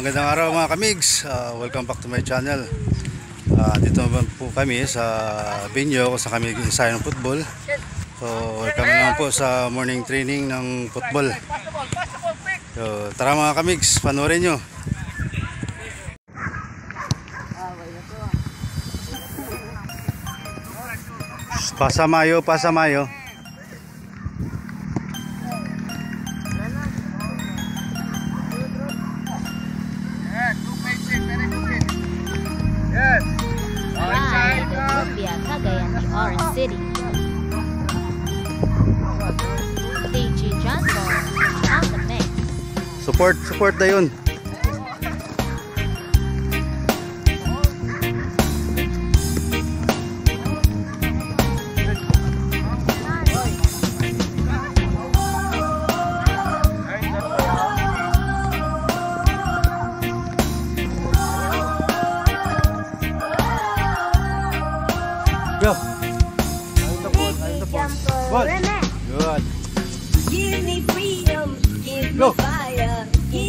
magandang araw mga kamigs. Ah, welcome back to my channel. Ah, dito naman po kami sa Binyo sa kami isayo ng football. So, welcome naman po sa morning training ng football. So, tara mga kamigs, panoorin nyo. Pasamayo, pasamayo. Support, support na yun. Yo. Ayun the ball, ayun the ball. Ball. Good. Give me freedom, give me Go. fire, give me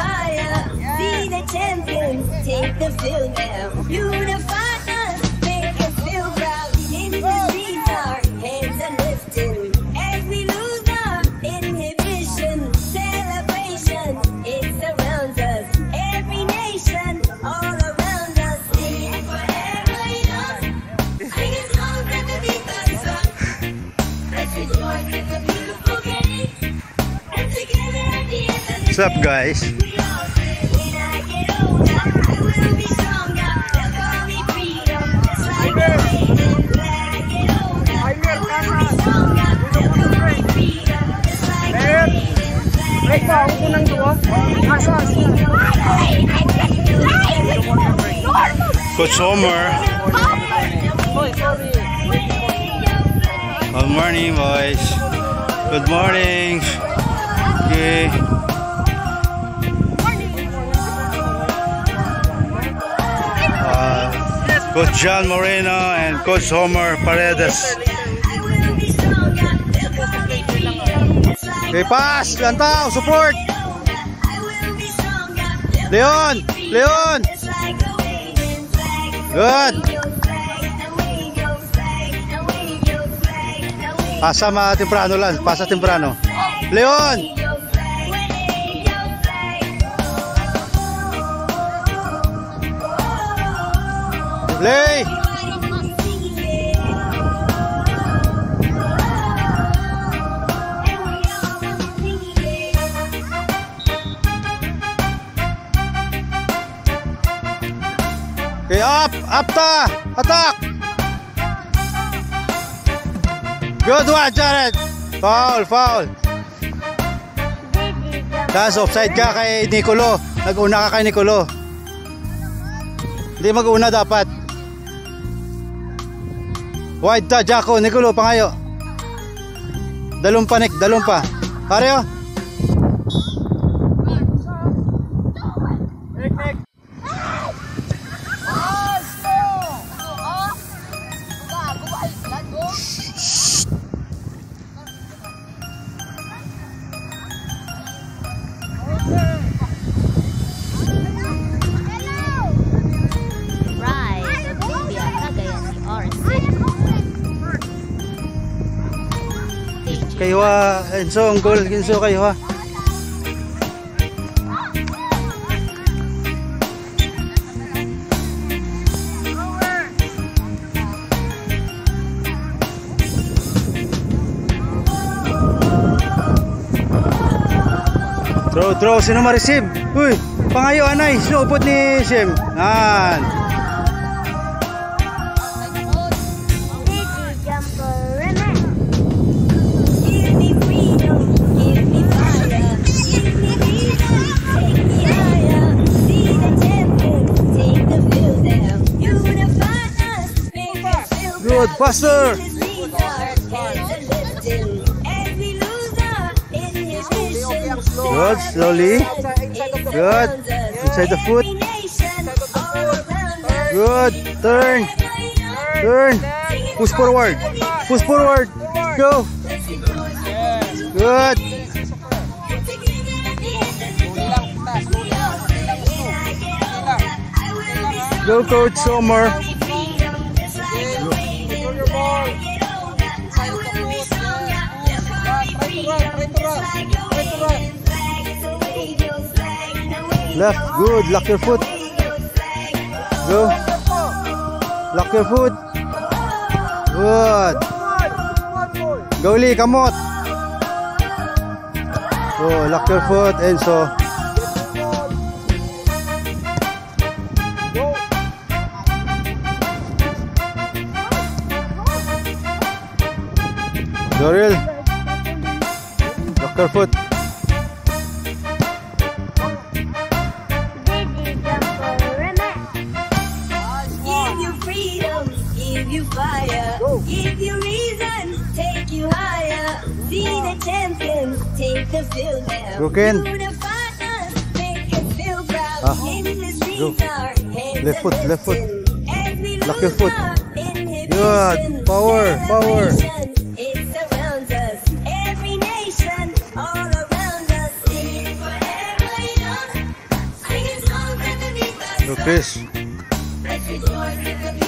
higher. Be the champion, take the field now. Unify us, make us feel proud. In the our hands are lifting. As we lose our inhibition, celebration, it surrounds us. Every nation, all around us, forever young. Singing songs underneath the sun. Let's rejoice in the beautiful. And together at the end of the What's up guys? Coach Homer. Good morning boys. Good morning. Okay. Uh, Coach John Moreno and Coach Homer Paredes. Okay, pass! Support! Leon! Leon! Good! Pasa ma temprano lang. Pasa temprano. Leon! Play! Okay, up! Up ta! Attack! Good one, Jared! Foul, foul! Tapos offside ka kay Nicolo. Nag-una ka kay Nicolo. Hindi mag-una dapat. Wide ta, Jaco. Nicolo, pangayo. Dalong pa, Nick. Dalong pa. Pareho. Kayo ha, Enzo, Uncle, Enzo, kayo ha. Throw, throw. Sino ma-receive? Uy, pangayo, anay. Sino upot ni Shem? Yan. Inhibition. Good, slowly. Good. Inside the foot. Good. Turn. Turn. Push forward. Push forward. Go. Good. Go, Coach Sommer. Left. Good. Lock your foot. Go. Lock your foot. Good. Go, Lee. Kamot. Oh, lock your foot. Enzo. Go. Doril. Lock your foot. The take the field now. Go, Ken. Unify us, make us feel proud. Ah, go. Left foot, left foot. Lock your foot. Good. Power, power. It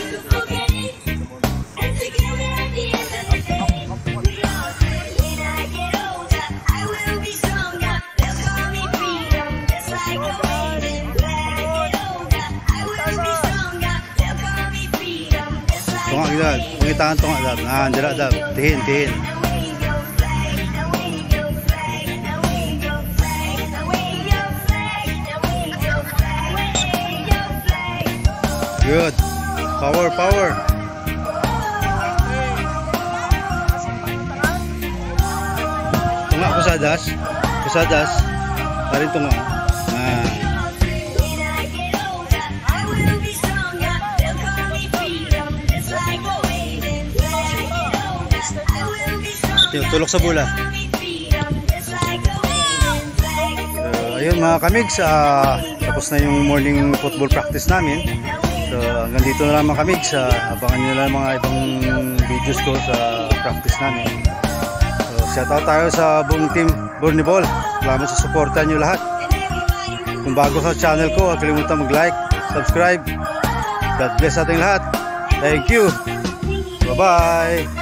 Tunga gilad. Pangitaan tunga gilad. Ah, dira dab. Tihin, tihin. Good. Power, power. Tunga kusadas. Kusadas. Parin tunga. Ah. Stronger. Tulok sa bula. So, ayun mga kamigs, ah, tapos na yung morning football practice namin. So, hanggang dito na lang mga kamigs. ah, abangan nyo lang mga ibang videos ko sa practice namin. So, shout out tayo sa buong team Borniball. Salamat sa suporta nyo lahat. Kung bago sa channel ko, huwag kalimutan mag-like, subscribe. God bless ating lahat. Thank you. Bye-bye.